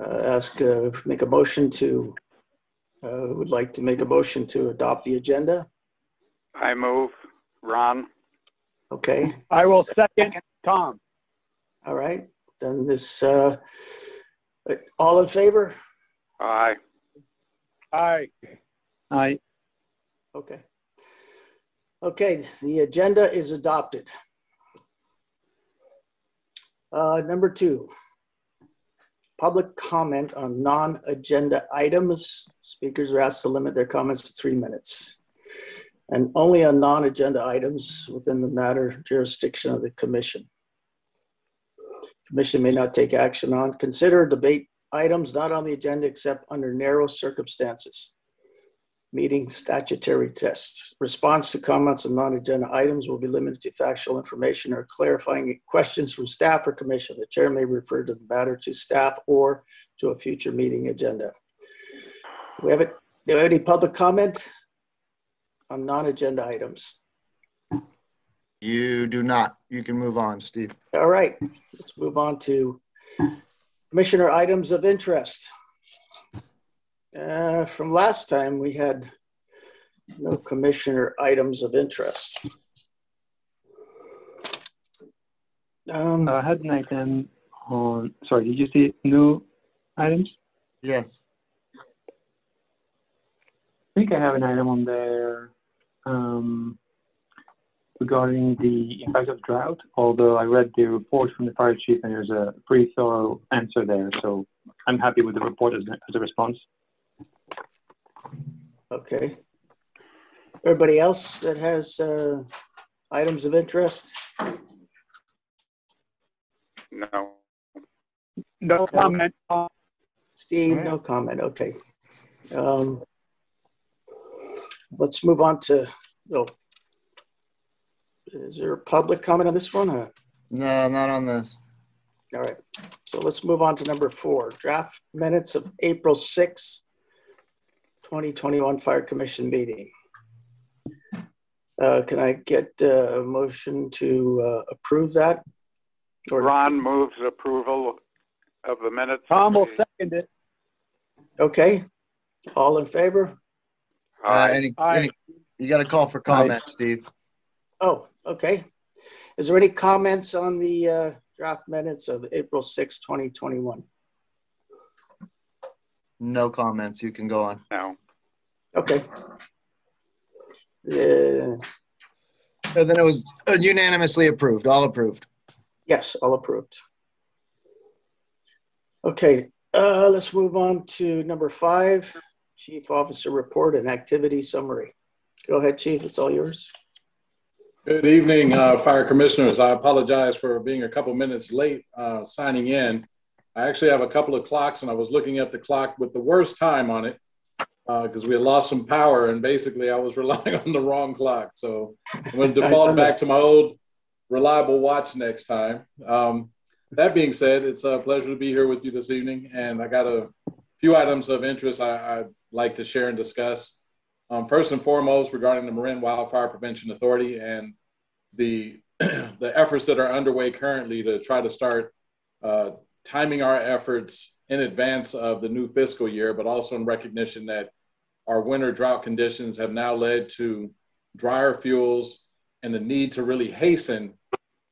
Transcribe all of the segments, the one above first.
uh, ask, uh, make a motion to, uh, would like to make a motion to adopt the agenda. I move. Ron? Okay, I will second Tom. all right. Then this, uh, uh, all in favor? Aye. Aye. Aye. Okay. Okay, the agenda is adopted. Uh, Number two, public comment on non-agenda items. Speakers are asked to limit their comments to three minutes. And only on non-agenda items within the matter jurisdiction of the commission. Commission may not take action on, consider debate items not on the agenda except under narrow circumstances meeting statutory tests. Response to comments on non-agenda items will be limited to factual information or clarifying questions from staff or commission. The chair may refer to the matter to staff or to a future meeting agenda. We have it, do we have any public comment on non-agenda items? You do not. You can move on, Steve. All right, let's move on to commissioner items of interest. Uh, From last time, we had no commissioner items of interest. Um, I had an item on, sorry, did you see new items? Yes. I think I have an item on there um, regarding the impact of drought, although I read the report from the fire chief and there's a pretty thorough answer there. So I'm happy with the report as, a- as a response. Okay. Everybody else that has uh, items of interest? No. No comment. Steve, no comment, okay. Um, Let's move on to, oh. Is there a public comment on this one? Uh, No, not on this. All right, so let's move on to number four, draft minutes of April 6, 2021 Fire Commission meeting. Uh, Can I get uh, a motion to uh, approve that? Or- Ron moves approval of the minutes. Tom will second it. Okay, all in favor? Uh, Aye. any, Aye. any, you got a call for comments, Steve. Oh, okay. Is there any comments on the uh, draft minutes of April 6, 2021? No comments. You can go on. No. Okay. And then it was uh, unanimously approved, all approved. Yes, all approved. Okay, uh, let's move on to number five, Chief Officer Report and Activity Summary. Go ahead, Chief, it's all yours. Good evening, uh, Fire Commissioners. I apologize for being a couple minutes late uh, signing in. I actually have a couple of clocks and I was looking at the clock with the worst time on it because we had lost some power and basically I was relying on the wrong clock. So I'm going to default back to my old reliable watch next time. Um, that being said, it's a pleasure to be here with you this evening and I got a few items of interest I, I'd like to share and discuss. Um, first and foremost, regarding the Marin Wildfire Prevention Authority and the the efforts that are underway currently to try to start uh, timing our efforts in advance of the new fiscal year, but also in recognition that our winter drought conditions have now led to drier fuels and the need to really hasten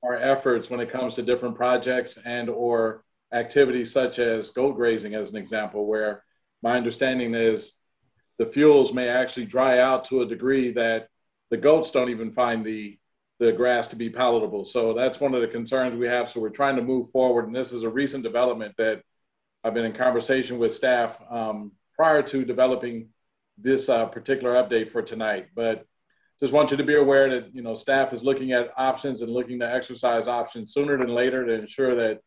our efforts when it comes to different projects and or activities such as goat grazing as an example where my understanding is the fuels may actually dry out to a degree that the goats don't even find the the grass to be palatable. So that's one of the concerns we have. So we're trying to move forward, and this is a recent development that I've been in conversation with staff um, prior to developing this uh, particular update for tonight. But just want you to be aware that you know staff is looking at options and looking to exercise options sooner than later to ensure that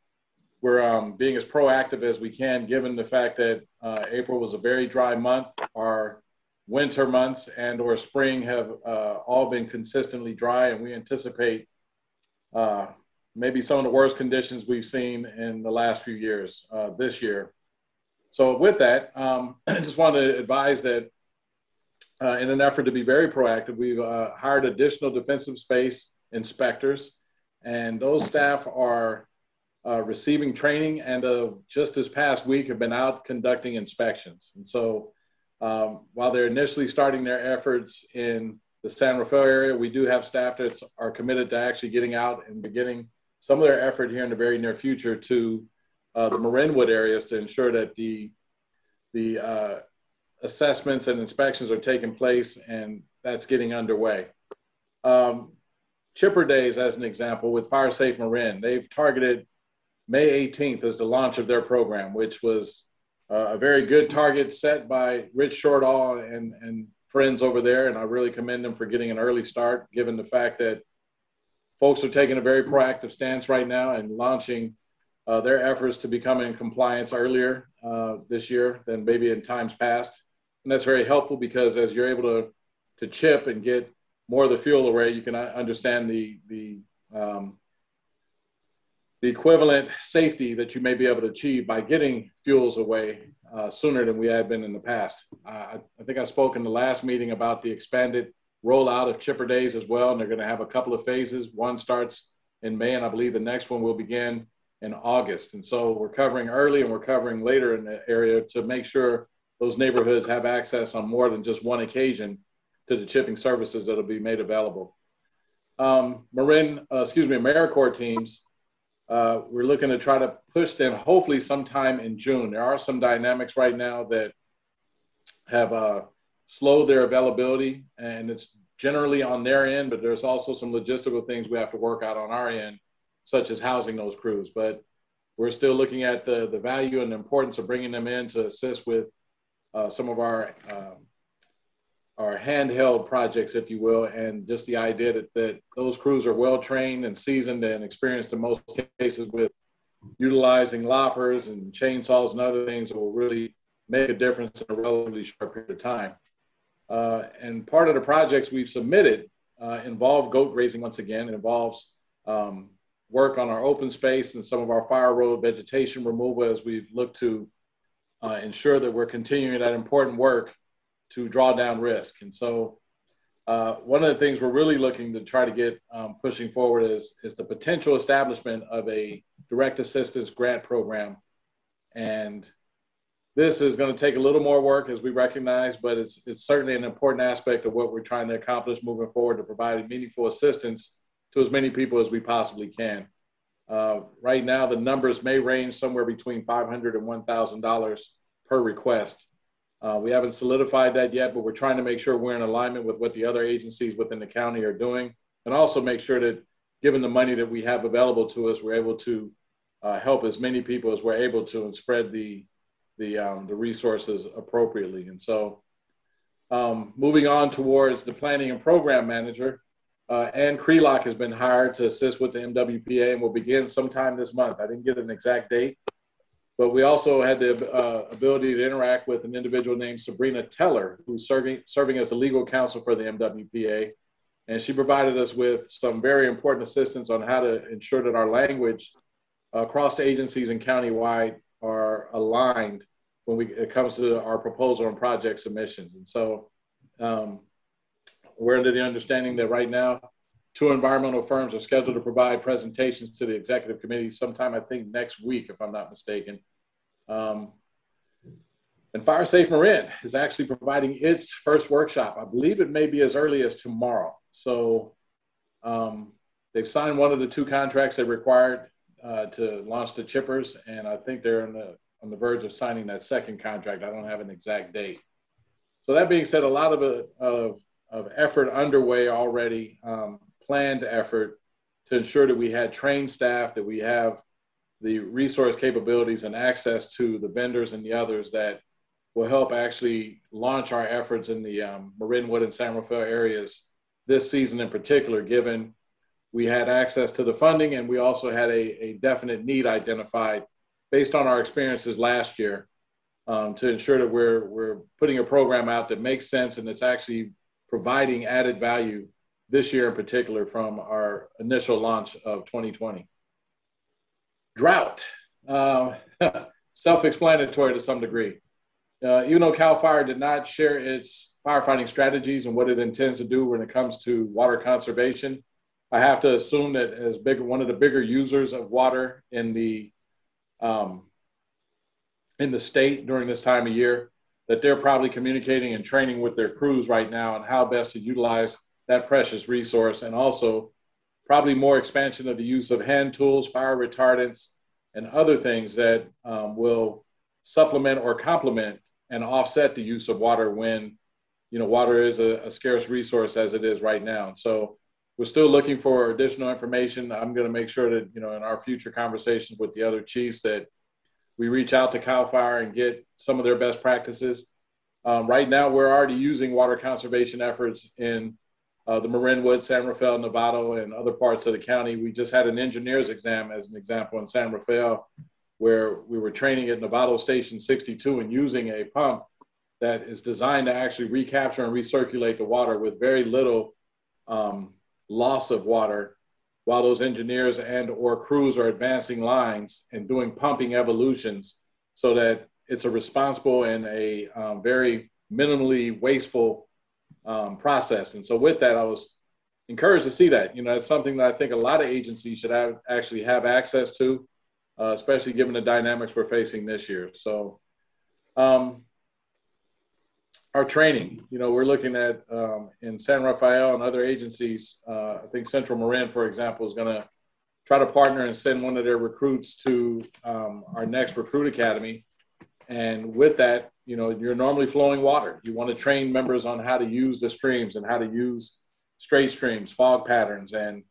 we're um, being as proactive as we can, given the fact that uh, April was a very dry month. Our winter months and or spring have uh, all been consistently dry, and we anticipate uh, maybe some of the worst conditions we've seen in the last few years uh, this year. So with that, um, I just want to advise that uh, in an effort to be very proactive, we've uh, hired additional defensible space inspectors, and those staff are uh, receiving training and uh, just this past week have been out conducting inspections. And so um, while they're initially starting their efforts in the San Rafael area, we do have staff that are committed to actually getting out and beginning some of their effort here in the very near future to uh, the Marinwood areas to ensure that the the uh, assessments and inspections are taking place and that's getting underway. Um, Chipper Days, as an example, with Fire Safe Marin, they've targeted May 18th as the launch of their program, which was uh, a very good target set by Rich Shortall and, and friends over there. And I really commend them for getting an early start, given the fact that folks are taking a very proactive stance right now and launching uh, their efforts to become in compliance earlier uh, this year than maybe in times past. And that's very helpful because as you're able to, to chip and get more of the fuel away, you can uh, understand the, the um, the equivalent safety that you may be able to achieve by getting fuels away uh, sooner than we had been in the past. Uh, I think I spoke in the last meeting about the expanded rollout of chipper days as well, and they're going to have a couple of phases. One starts in May, and I believe the next one will begin in August. And so we're covering early and we're covering later in the area to make sure those neighborhoods have access on more than just one occasion to the chipping services that will be made available. Um, Marin, uh, excuse me, AmeriCorps teams uh, we're looking to try to push them hopefully sometime in June. There are some dynamics right now that have uh, slowed their availability, and it's generally on their end, but there's also some logistical things we have to work out on our end, such as housing those crews. But we're still looking at the, the value and the importance of bringing them in to assist with uh, some of our um, our handheld projects, if you will, and just the idea that, that those crews are well trained and seasoned and experienced in most cases with utilizing loppers and chainsaws and other things that will really make a difference in a relatively short period of time. Uh, and part of the projects we've submitted uh, involve goat grazing once again. It involves um, work on our open space and some of our fire road vegetation removal as we've looked to uh, ensure that we're continuing that important work to draw down risk. And so, uh, one of the things we're really looking to try to get um, pushing forward is, is the potential establishment of a direct assistance grant program. And this is going to take a little more work as we recognize, but it's, it's certainly an important aspect of what we're trying to accomplish moving forward to provide meaningful assistance to as many people as we possibly can. Uh, right now, the numbers may range somewhere between $500 and $1,000 per request. Uh, we haven't solidified that yet, but we're trying to make sure we're in alignment with what the other agencies within the county are doing, and also make sure that, given the money that we have available to us, we're able to uh, help as many people as we're able to and spread the the um, the resources appropriately. And so, um, moving on towards the planning and program manager, uh, Ann has been hired to assist with the MWPA and will begin sometime this month. I didn't get an exact date, but we also had the uh, ability to interact with an individual named Sabrina Teller, who's serving, serving as the legal counsel for the MWPA. And she provided us with some very important assistance on how to ensure that our language across the agencies and countywide are aligned when we, it comes to our proposal and project submissions. And so um, we're under the understanding that right now, two environmental firms are scheduled to provide presentations to the executive committee sometime, I think, next week, if I'm not mistaken. Um, and Fire Safe Marin is actually providing its first workshop. I believe it may be as early as tomorrow. So um, they've signed one of the two contracts they required uh, to launch the chippers, and I think they're on the, on the verge of signing that second contract. I don't have an exact date. So that being said, a lot of, of, of effort underway already. Um, planned effort to ensure that we had trained staff, that we have the resource capabilities and access to the vendors and the others that will help actually launch our efforts in the um, Marinwood and San Rafael areas this season in particular, given we had access to the funding and we also had a, a definite need identified based on our experiences last year um, to ensure that we're, we're putting a program out that makes sense and it's actually providing added value this year in particular from our initial launch of 2020. Drought, uh, self-explanatory to some degree. Uh, even though CAL FIRE did not share its firefighting strategies and what it intends to do when it comes to water conservation, I have to assume that as big one of the bigger users of water in the um, in the state during this time of year, that they're probably communicating and training with their crews right now on how best to utilize that precious resource, and also probably more expansion of the use of hand tools, fire retardants, and other things that um, will supplement or complement and offset the use of water when you know water is a, a scarce resource as it is right now. So we're still looking for additional information. I'm going to make sure that, you know, in our future conversations with the other chiefs that we reach out to CAL FIRE and get some of their best practices. Um, right now, we're already using water conservation efforts in uh, the Marin Woods, San Rafael, Novato, and other parts of the county. We just had an engineer's exam, as an example, in San Rafael, where we were training at Novato Station 62 and using a pump that is designed to actually recapture and recirculate the water with very little um, loss of water while those engineers and or crews are advancing lines and doing pumping evolutions so that it's a responsible and a um, very minimally wasteful um, process. And so with that, I was encouraged to see that. You know, it's something that I think a lot of agencies should have actually have access to, uh, especially given the dynamics we're facing this year. So um, our training. You know, we're looking at um, in San Rafael and other agencies. Uh, I think Central Marin, for example, is going to try to partner and send one of their recruits to um, our next recruit academy. And with that, you know, you're normally flowing water. You want to train members on how to use the streams and how to use straight streams, fog patterns, and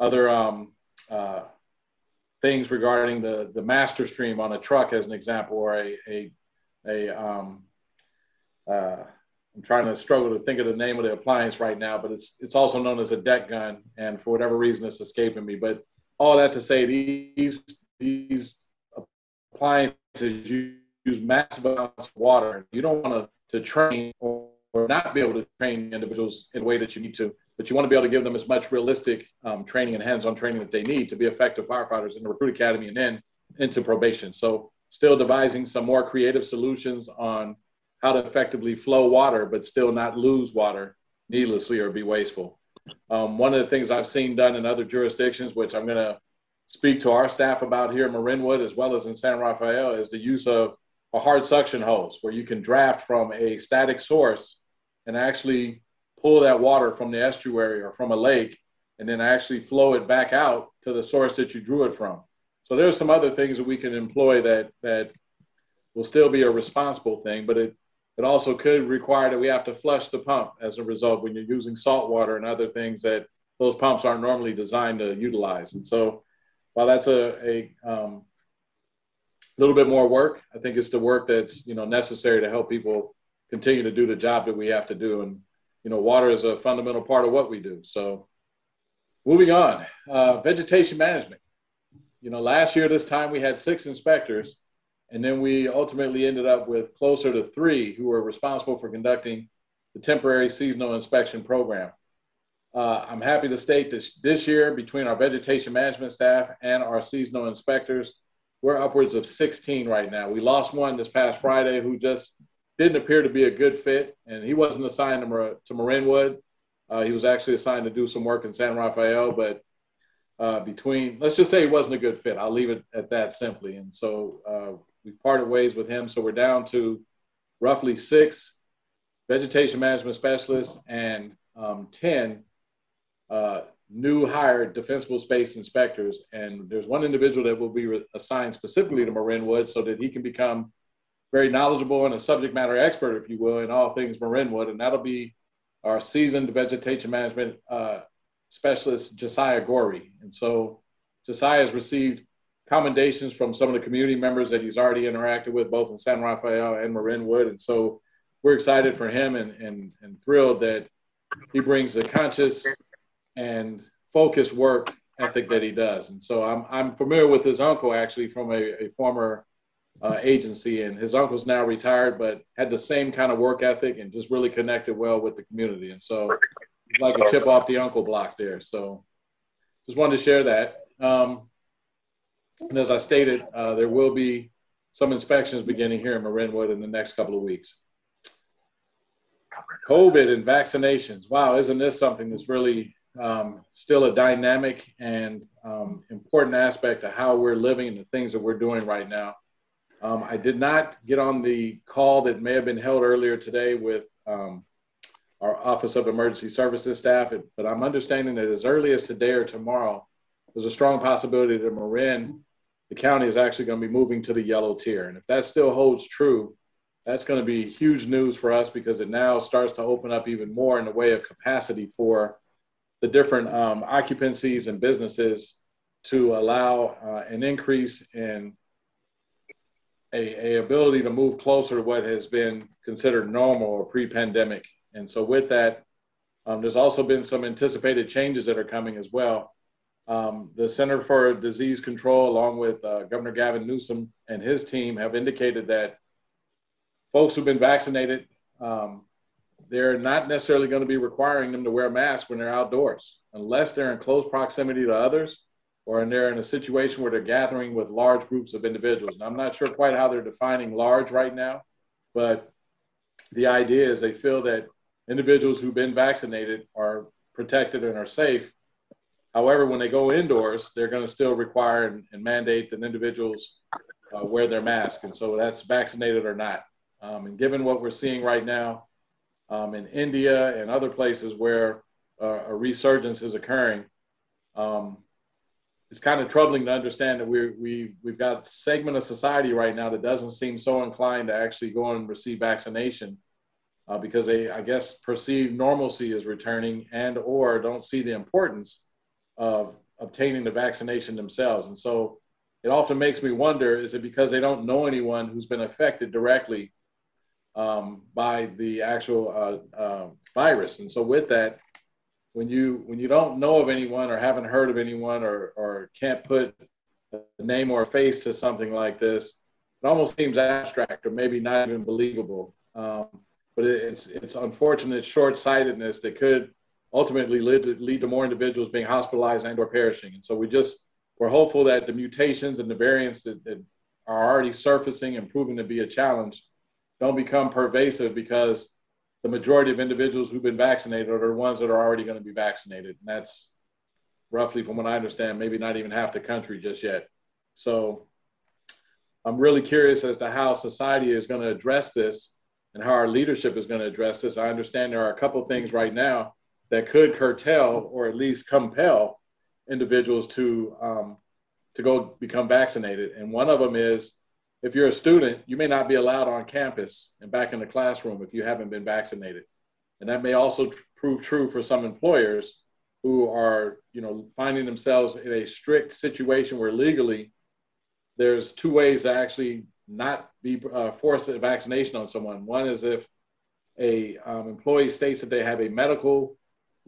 other um, uh, things regarding the the master stream on a truck, as an example, or a a, a um, uh, I'm trying to struggle to think of the name of the appliance right now, but it's it's also known as a deck gun, and for whatever reason, it's escaping me. But all that to say, these these appliances use massive amounts of water. You don't want to, to train or, or not be able to train individuals in a way that you need to, but you want to be able to give them as much realistic um, training and hands-on training that they need to be effective firefighters in the recruit academy and then into probation. So, still devising some more creative solutions on how to effectively flow water, but still not lose water needlessly or be wasteful. Um, one of the things I've seen done in other jurisdictions, which I'm going to speak to our staff about here in Marinwood as well as in San Rafael, is the use of a hard suction hose where you can draft from a static source and actually pull that water from the estuary or from a lake and then actually flow it back out to the source that you drew it from. So there's some other things that we can employ that that will still be a responsible thing, but it it also could require that we have to flush the pump as a result when you're using salt water and other things that those pumps aren't normally designed to utilize. And so while that's a, a um, little bit more work, I think it's the work that's, you know, necessary to help people continue to do the job that we have to do. And, you know, water is a fundamental part of what we do. So moving on, uh, vegetation management. You know, last year, this time we had six inspectors and then we ultimately ended up with closer to three who were responsible for conducting the temporary seasonal inspection program. Uh, I'm happy to state that this year, between our vegetation management staff and our seasonal inspectors, we're upwards of 16 right now. We lost one this past Friday who just didn't appear to be a good fit, and he wasn't assigned to, Mar- to Marinwood. Uh, he was actually assigned to do some work in San Rafael, but uh, between, let's just say he wasn't a good fit. I'll leave it at that simply. And so uh, we parted ways with him. So we're down to roughly six vegetation management specialists and um, 10 uh, new hired defensible space inspectors. And there's one individual that will be assigned specifically to Marinwood so that he can become very knowledgeable and a subject matter expert, if you will, in all things Marinwood. And that'll be our seasoned vegetation management uh, specialist, Josiah Gorey. And so Josiah has received commendations from some of the community members that he's already interacted with, both in San Rafael and Marinwood. And so we're excited for him and, and, and thrilled that he brings the conscious and focused work ethic that he does. And so I'm, I'm familiar with his uncle actually from a, a former uh, agency, and his uncle's now retired, but had the same kind of work ethic and just really connected well with the community. And so like a chip off the uncle block there. So just wanted to share that. Um, and as I stated, uh, there will be some inspections beginning here in Marinwood in the next couple of weeks. COVID and vaccinations. Wow, isn't this something that's really um, still a dynamic and um, important aspect of how we're living and the things that we're doing right now. Um, I did not get on the call that may have been held earlier today with um, our Office of Emergency Services staff, but I'm understanding that as early as today or tomorrow, there's a strong possibility that Marin, the county, is actually going to be moving to the yellow tier. And if that still holds true, that's going to be huge news for us because it now starts to open up even more in the way of capacity for the different um, occupancies and businesses to allow uh, an increase in a, a, ability to move closer to what has been considered normal or pre-pandemic. And so with that, um, there's also been some anticipated changes that are coming as well. Um, the Center for Disease Control, along with uh, Governor Gavin Newsom and his team, have indicated that folks who've been vaccinated, um, they're not necessarily going to be requiring them to wear masks when they're outdoors, unless they're in close proximity to others or they're in a situation where they're gathering with large groups of individuals. And I'm not sure quite how they're defining large right now, but the idea is they feel that individuals who've been vaccinated are protected and are safe. However, when they go indoors, they're going to still require and, and mandate that individuals uh, wear their mask. And so that's vaccinated or not. Um, and given what we're seeing right now um, in India and other places where uh, a resurgence is occurring, um, it's kind of troubling to understand that we're, we, we've got a segment of society right now that doesn't seem so inclined to actually go and receive vaccination uh, because they, I guess, perceive normalcy is returning and or don't see the importance of obtaining the vaccination themselves. And so it often makes me wonder, is it because they don't know anyone who's been affected directly um, by the actual uh, uh, virus? And so with that, when you when you don't know of anyone or haven't heard of anyone or or can't put a name or a face to something like this, it almost seems abstract or maybe not even believable. Um, but it's it's unfortunate short-sightedness that could ultimately lead to, lead to more individuals being hospitalized and or perishing. And so we just we're hopeful that the mutations and the variants that, that are already surfacing and proving to be a challenge don't become pervasive because the majority of individuals who've been vaccinated are the ones that are already going to be vaccinated. And that's roughly, from what I understand, maybe not even half the country just yet. So I'm really curious as to how society is going to address this and how our leadership is going to address this. I understand there are a couple things right now that could curtail or at least compel individuals to um, to go become vaccinated. And one of them is if you're a student, you may not be allowed on campus and back in the classroom if you haven't been vaccinated. And that may also tr- prove true for some employers who are, you know, finding themselves in a strict situation where legally there's two ways to actually not be uh, forced a vaccination on someone. One is if a um, employee states that they have a medical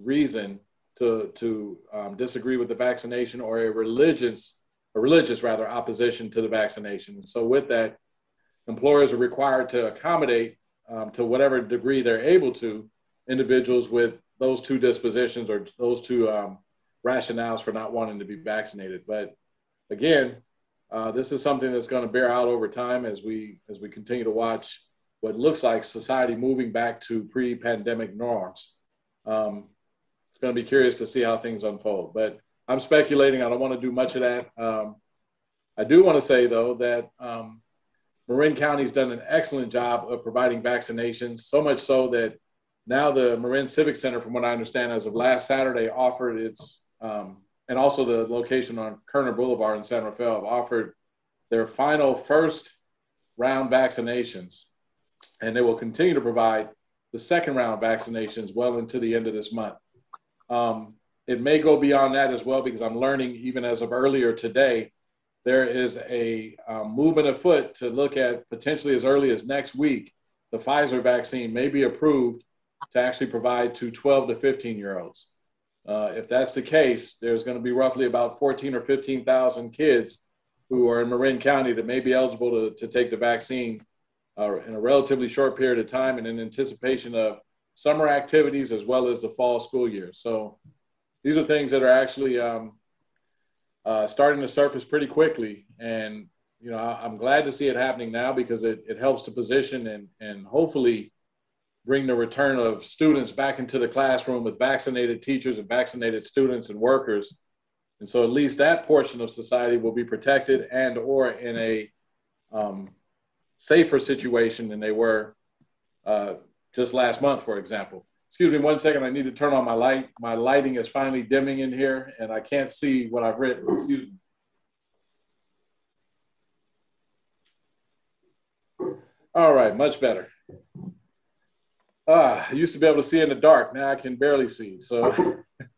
reason to to um, disagree with the vaccination or a religious a religious rather opposition to the vaccination. so with that, employers are required to accommodate um, to whatever degree they're able to individuals with those two dispositions or those two um, rationales for not wanting to be vaccinated. But again, uh, this is something that's going to bear out over time as we as we continue to watch what looks like society moving back to pre-pandemic norms. Um, it's going to be curious to see how things unfold. But I'm speculating. I don't want to do much of that. Um, I do want to say, though, that um, Marin County's done an excellent job of providing vaccinations, so much so that now the Marin Civic Center, from what I understand, as of last Saturday, offered its, um, and also the location on Kerner Boulevard in San Rafael, have offered their final first round vaccinations. And they will continue to provide the second round vaccinations well into the end of this month. Um, it may go beyond that as well because I'm learning even as of earlier today, there is a um, movement afoot to look at potentially as early as next week, the Pfizer vaccine may be approved to actually provide to 12 to 15 year olds. Uh, if that's the case, there's going to be roughly about 14 or 15,000 kids who are in Marin County that may be eligible to, to take the vaccine uh, in a relatively short period of time and in anticipation of summer activities as well as the fall school year. So these are things that are actually um, uh, starting to surface pretty quickly. And, you know, I, am glad to see it happening now because it, it helps to position and, and hopefully bring the return of students back into the classroom with vaccinated teachers and vaccinated students and workers. And so at least that portion of society will be protected and or in a um, safer situation than they were uh, just last month, for example. Excuse me one second, I need to turn on my light. My lighting is finally dimming in here and I can't see what I've written. Excuse me. All right, much better. Ah, I used to be able to see in the dark. Now I can barely see. So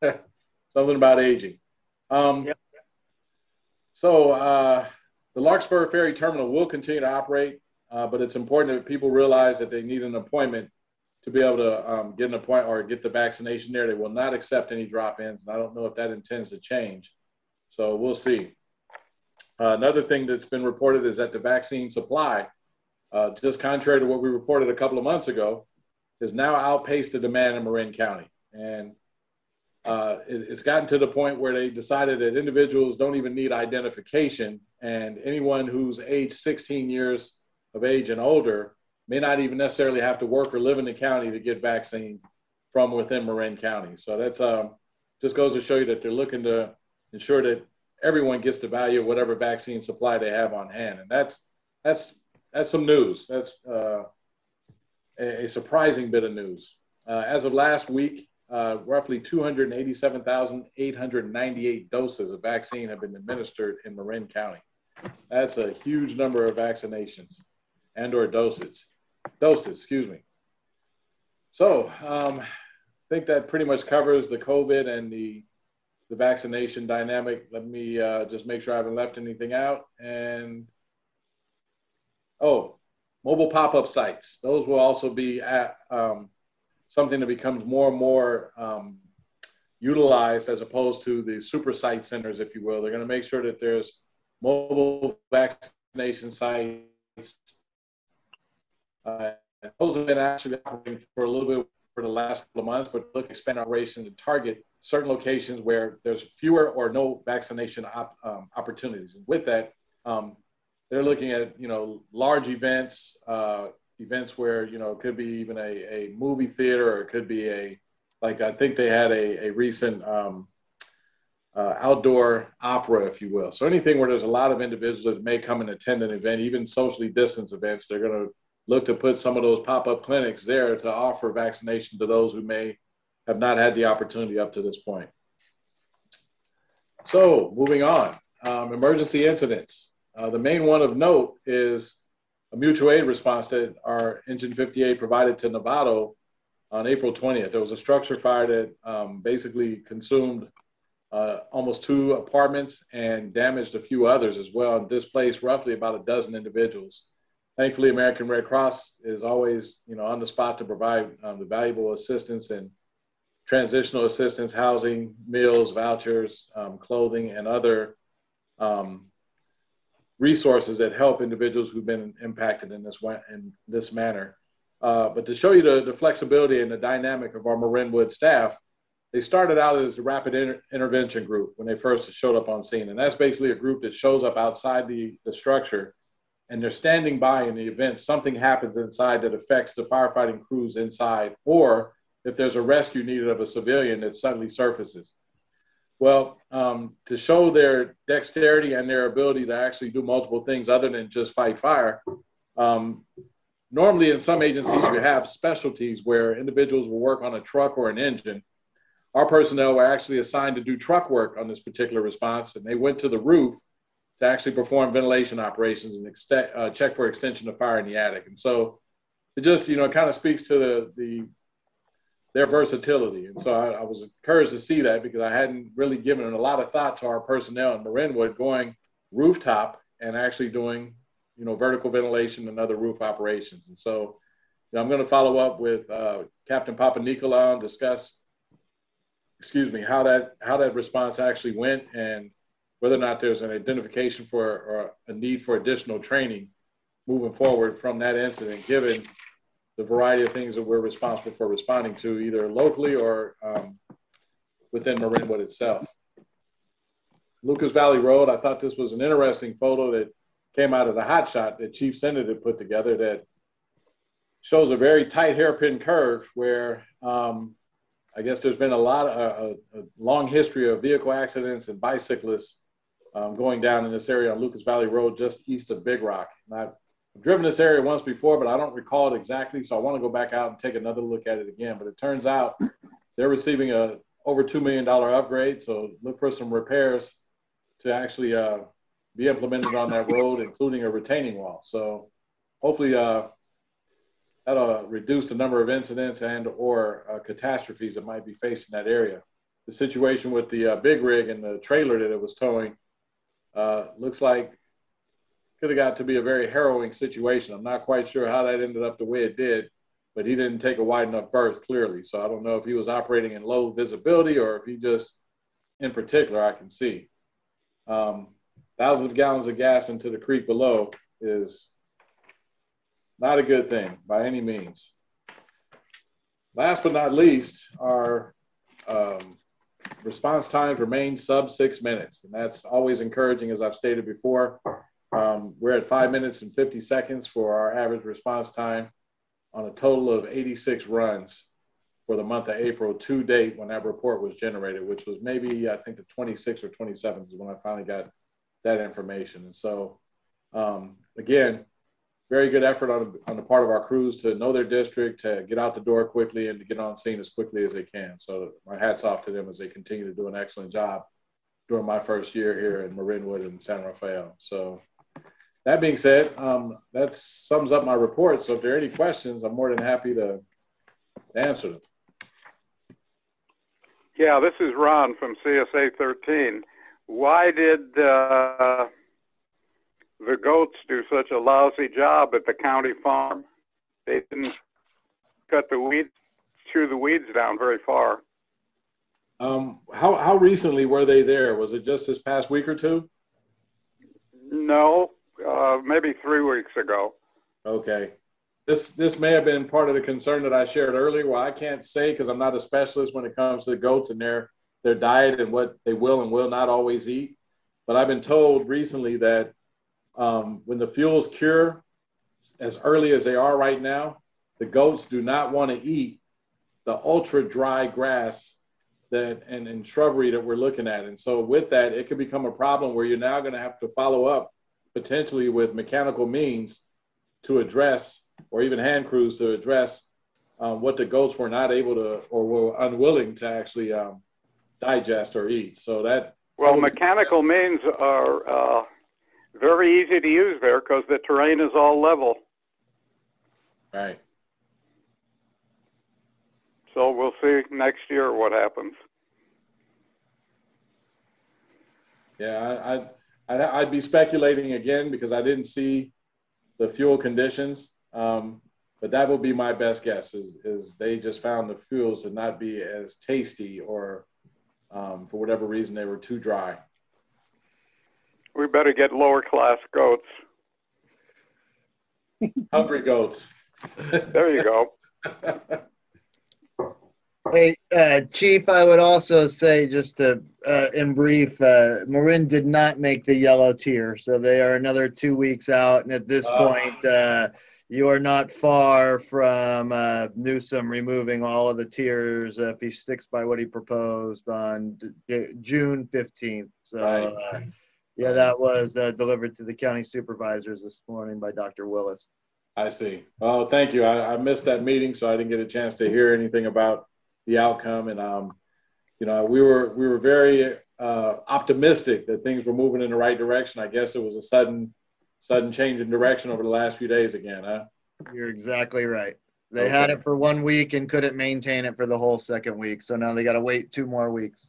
something about aging. Um, Yep. So uh, the Larkspur Ferry Terminal will continue to operate, uh, but it's important that people realize that they need an appointment to be able to um, get an appointment or get the vaccination there. They will not accept any drop-ins, and I don't know if that intends to change. So we'll see. Uh, another thing that's been reported is that the vaccine supply, uh, just contrary to what we reported a couple of months ago, has now outpaced the demand in Marin County. And uh, it, it's gotten to the point where they decided that individuals don't even need identification, and anyone who's age 16 years of age and older may not even necessarily have to work or live in the county to get vaccine from within Marin County. So that's um, just goes to show you that they're looking to ensure that everyone gets the value of whatever vaccine supply they have on hand, and that's that's that's some news. That's uh, a, surprising bit of news. Uh, as of last week, uh, roughly 287,898 doses of vaccine have been administered in Marin County. That's a huge number of vaccinations and or dosage. Doses, excuse me. So um, I think that pretty much covers the COVID and the, the vaccination dynamic. Let me uh, just make sure I haven't left anything out. And, oh, mobile pop-up sites. Those will also be at, um, something that becomes more and more um, utilized as opposed to the super site centers, if you will. They're going to make sure that there's mobile vaccination sites. Uh, those have been actually operating for a little bit for the last couple of months, but look expand operations and target certain locations where there's fewer or no vaccination op, um, opportunities. And with that, um, they're looking at you know large events, uh, events where you know it could be even a, a movie theater or it could be a like I think they had a, a recent um, uh, outdoor opera, if you will. So anything where there's a lot of individuals that may come and attend an event, even socially distanced events, they're going to look to put some of those pop-up clinics there to offer vaccination to those who may have not had the opportunity up to this point. So moving on, um, emergency incidents. Uh, the main one of note is a mutual aid response that our Engine 58 provided to Novato on April 20th. There was a structure fire that um, basically consumed uh, almost two apartments and damaged a few others as well and displaced roughly about a dozen individuals. Thankfully, American Red Cross is always, you know, on the spot to provide um, the valuable assistance and transitional assistance, housing, meals, vouchers, um, clothing, and other um, resources that help individuals who've been impacted in this way, in this manner. Uh, but to show you the, the, flexibility and the dynamic of our Marinwood staff, they started out as the rapid inter intervention group when they first showed up on scene. And that's basically a group that shows up outside the, the structure and they're standing by in the event something happens inside that affects the firefighting crews inside, or if there's a rescue needed of a civilian that suddenly surfaces. Well, um, to show their dexterity and their ability to actually do multiple things other than just fight fire, um, normally in some agencies you have specialties where individuals will work on a truck or an engine. Our personnel were actually assigned to do truck work on this particular response, and they went to the roof to actually perform ventilation operations and uh, check for extension of fire in the attic. And so it just, you know, kind of speaks to the, the their versatility. And so I, I, was encouraged to see that because I hadn't really given a lot of thought to our personnel in Marinwood going rooftop and actually doing, you know, vertical ventilation and other roof operations. And so you know, I'm going to follow up with uh, Captain Papa and discuss, excuse me, how that how that response actually went and whether or not there's an identification for or a need for additional training moving forward from that incident, given the variety of things that we're responsible for responding to, either locally or um, within Marinwood itself. Lucas Valley Road, I thought this was an interesting photo that came out of the hot shot that Chief Senator put together that shows a very tight hairpin curve where um, I guess there's been a lot of a, a long history of vehicle accidents and bicyclists um, going down in this area on Lucas Valley Road, just east of Big Rock. And I've driven this area once before, but I don't recall it exactly. So I want to go back out and take another look at it again. But it turns out they're receiving a over $2 million upgrade. So look for some repairs to actually uh, be implemented on that road, including a retaining wall. So hopefully uh, that'll reduce the number of incidents and or uh, catastrophes that might be faced in that area. The situation with the uh, big rig and the trailer that it was towing uh, looks like could have got to be a very harrowing situation. I'm not quite sure how that ended up the way it did, but he didn't take a wide enough berth clearly. So I don't know if he was operating in low visibility or if he just, in particular, I can see. Um, thousands of gallons of gas into the creek below is not a good thing by any means. Last but not least, our um, response times remain sub six minutes, and that's always encouraging, as I've stated before. Um, we're at five minutes and 50 seconds for our average response time on a total of 86 runs for the month of April to date when that report was generated, which was maybe, I think, the 26th or 27th is when I finally got that information. And so, um, again, very good effort on, on the part of our crews to know their district, to get out the door quickly, and to get on scene as quickly as they can. So my hats off to them as they continue to do an excellent job during my first year here in Marinwood and San Rafael. So that being said, um, that sums up my report. So if there are any questions, I'm more than happy to answer them. Yeah, this is Ron from CSA 13. Why did uh, the goats do such a lousy job at the county farm? They didn't cut the weeds, chew the weeds down very far. Um, how, how recently were they there? Was it just this past week or two? No, uh, maybe three weeks ago. Okay. This, this may have been part of the concern that I shared earlier. Well, I can't say because I'm not a specialist when it comes to the goats and their, their diet and what they will and will not always eat. But I've been told recently that um, when the fuels cure as early as they are right now, the goats do not want to eat the ultra dry grass that and, and shrubbery that we're looking at. And so with that, it could become a problem where you're now going to have to follow up potentially with mechanical means to address or even hand crews to address um, what the goats were not able to or were unwilling to actually um, digest or eat. So that well, mechanical means are uh, very easy to use there because the terrain is all level. right. So we'll see next year what happens. Yeah, I, I, I'd be speculating again because I didn't see the fuel conditions. Um, but that would be my best guess is, is they just found the fuels to not be as tasty or um, for whatever reason they were too dry. We better get lower class goats. Hungry goats. There you go. Hey, uh, Chief, I would also say, just to, uh, in brief, uh, Marin did not make the yellow tier, so they are another two weeks out. And at this Ah. point, uh, you are not far from uh, Newsom removing all of the tiers uh, if he sticks by what he proposed on D- D- June 15th. So, Right. Yeah, that was uh, delivered to the county supervisors this morning by Dr. Willis. I see. Oh, thank you. I, I missed that meeting, so I didn't get a chance to hear anything about the outcome. And um, you know, we were we were very uh, optimistic that things were moving in the right direction. I guess it was a sudden sudden change in direction over the last few days again, huh? You're exactly right. They had it for one week and couldn't maintain it for the whole second week. So now they got to wait two more weeks.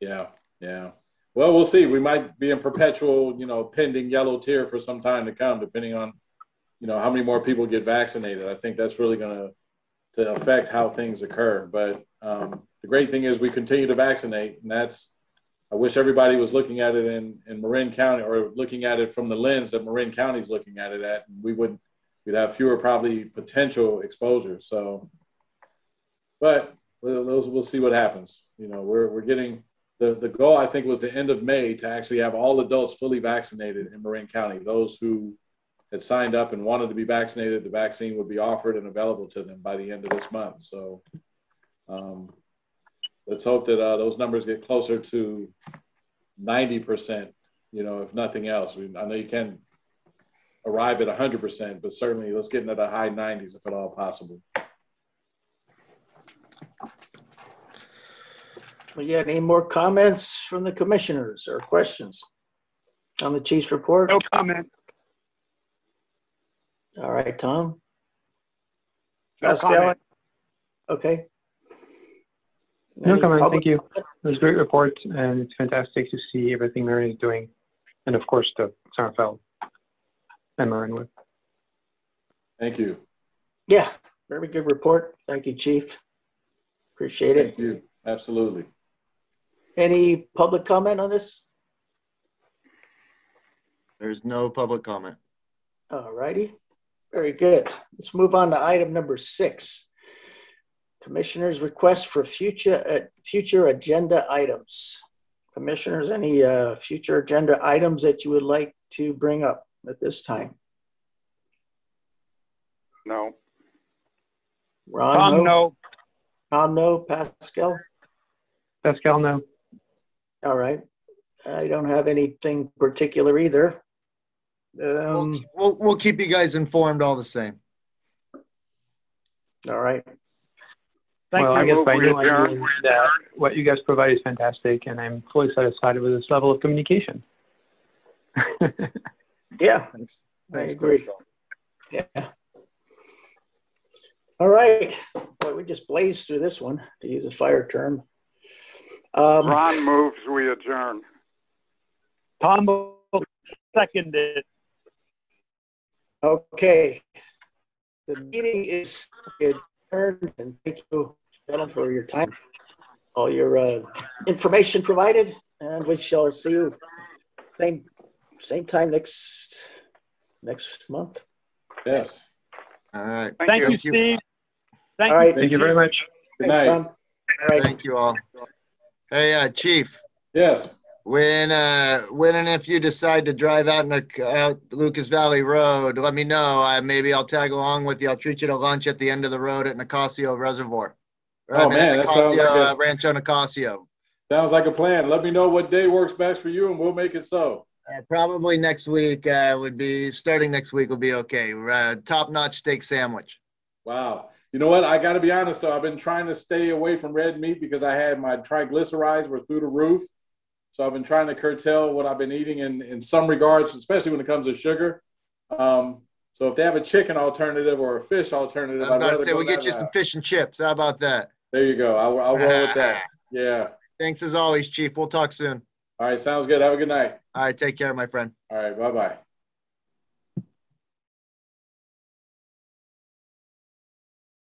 Yeah, yeah. Well, we'll see. We might be in perpetual, you know, pending yellow tier for some time to come, depending on, you know, how many more people get vaccinated. I think that's really going to to affect how things occur. But um, the great thing is we continue to vaccinate, and that's. I wish everybody was looking at it in, in Marin County or looking at it from the lens that Marin County is looking at it at. And we would we'd have fewer probably potential exposures. So, but we'll we'll see what happens. You know, we're we're getting the, the goal I think was the end of May to actually have all adults fully vaccinated in Marin County. Those who had signed up and wanted to be vaccinated, the vaccine would be offered and available to them by the end of this month. So um, let's hope that uh, those numbers get closer to 90%, you know, if nothing else. We, I know you can arrive at 100%, but certainly let's get into the high 90s if at all possible. We got any more comments from the commissioners or questions on the chief's report? No comment. All right, Tom? No Pascal? comment. Okay. No Any comment, public- thank you. It was a great report, and it's fantastic to see everything Marion is doing, and of course, the Summerfeld and Marinwood. Thank you. Yeah, very good report. Thank you, chief. Appreciate it. Thank you. Absolutely. Any public comment on this? There's no public comment. All righty, very good. Let's move on to item number six. Commissioners' request for future, uh, future agenda items. Commissioners, any uh, future agenda items that you would like to bring up at this time? No. Ron, Tom, no? no. Tom, no? Pascal? Pascal, no. All right. I don't have anything particular either. We'll, Um, we'll, we'll keep you guys informed all the same. all right. Thank well, I you. guess by we now I adjourn. mean that what you guys provide is fantastic, and I'm fully satisfied with this level of communication. Yeah, Thanks. I Thanks, agree. Pascal. Yeah. All right. Boy, we just blazed through this one, to use a fire term. Um, Ron moves, we adjourn. Tom will second it. okay. The meeting is adjourned, and thank you, gentlemen, for your time, all your uh, information provided, and we shall see you same, same time next, next month. Yes. All right. Thank Thank you, Thank you. Steve. Thank All you. right. Thank you very much. Good Thanks, night. Tom. All right. Thank you all. Hey, uh, Chief, Yes. when, uh, when and if you decide to drive out in the, out Lucas Valley Road, let me know. I, maybe I'll tag along with you. I'll treat you to lunch at the end of the road at Nicasio Reservoir. I Oh, man, that sounds Nicasio, like a- uh, Rancho Nicasio. Sounds like a plan. Let me know what day works best for you and we'll make it so. Uh, probably next week, uh, would be, starting next week will be okay. Uh, top-notch steak sandwich. Wow. You know what? I got to be honest though. I've been trying to stay away from red meat because I had my triglycerides were through the roof. So I've been trying to curtail what I've been eating in, in some regards, especially when it comes to sugar. Um, so if they have a chicken alternative or a fish alternative, I'm about to say, we'll get you some fish and chips. How about that? There you go. I'll, I'll roll with that. Yeah. Thanks as always, Chief. We'll talk soon. All right. Sounds good. Have a good night. All right, take care, my friend. All right. Bye bye.